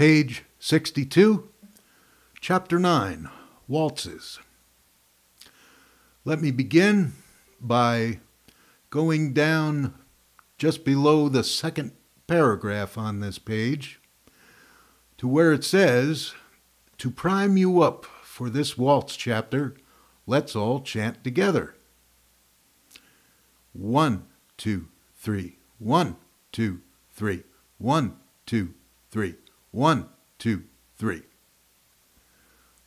Page 62, Chapter 9 Waltzes. Let me begin by going down just below the second paragraph on this page to where it says, To prime you up for this waltz chapter, let's all chant together. One, two, three. One, two, three. One, two, three. One, two, three.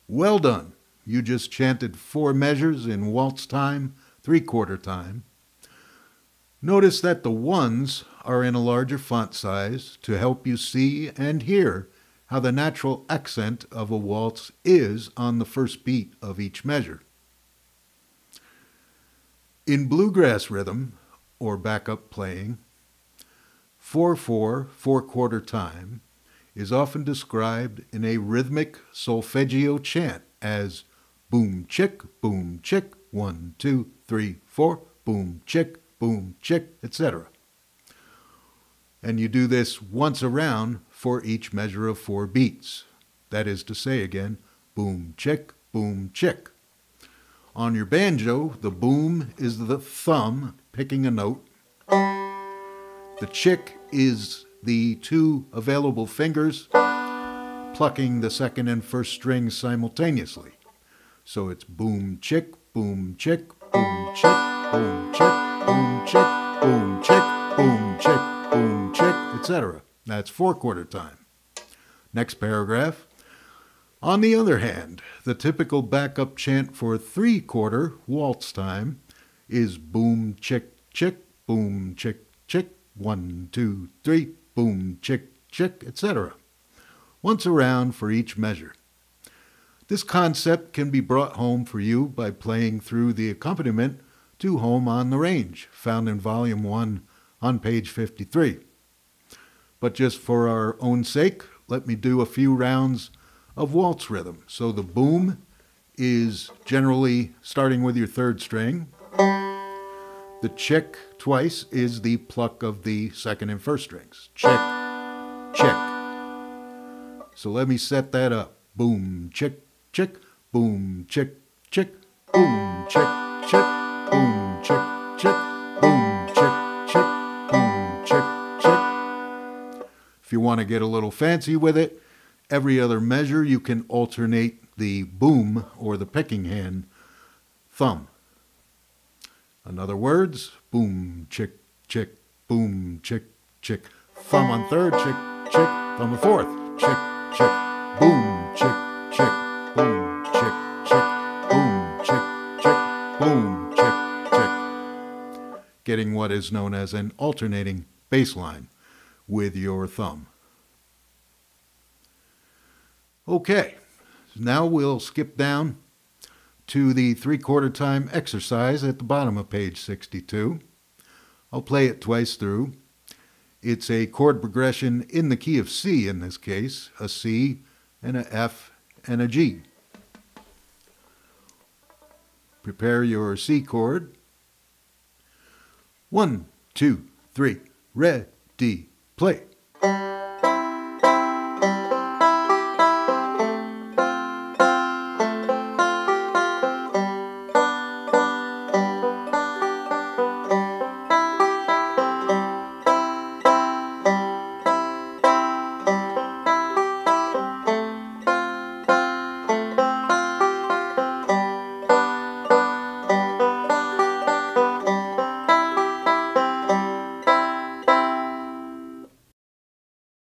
Well done. You just chanted four measures in waltz time, three quarter time. Notice that the ones are in a larger font size to help you see and hear how the natural accent of a waltz is on the first beat of each measure. In bluegrass rhythm, or backup playing, 4 4 4 quarter time is often described in a rhythmic solfeggio chant as boom chick, boom chick, one, two, three, four, boom chick, boom chick, etc. And you do this once around for each measure of four beats. That is to say again, boom chick, boom chick. On your banjo, the boom is the thumb picking a note. The chick is the two available fingers plucking the second and first strings simultaneously. So it's boom chick, boom chick, boom chick, boom chick, boom chick, boom chick, boom chick, boom chick, etc. That's four quarter time. Next paragraph. On the other hand, the typical backup chant for three quarter waltz time is boom chick chick, boom chick chick, one, two, three, boom, chick, chick, etc. Once around for each measure. This concept can be brought home for you by playing through the accompaniment to Home on the Range, found in Volume 1 on page 53. But just for our own sake, let me do a few rounds of waltz rhythm. So the boom is generally starting with your third string. The chick twice is the pluck of the second and first strings. Chick, chick. So let me set that up. Boom, chick, chick, boom, chick, chick, boom, chick, chick, boom, chick, chick, boom, chick, chick, boom, chick, chick. If you want to get a little fancy with it, every other measure you can alternate the boom or the picking hand thumb. In other words, boom, chick, chick, boom, chick, chick, thumb on third, chick, chick, thumb on fourth, chick, chick, boom, chick, chick, boom, chick, chick, boom, chick, chick, boom, chick, chick. Getting what is known as an alternating bass line with your thumb. Okay, now we'll skip down to the three quarter time exercise at the bottom of page 62. I'll play it twice through. It's a chord progression in the key of C in this case, a C and a F and a G. Prepare your C chord. One, two, three, ready, play.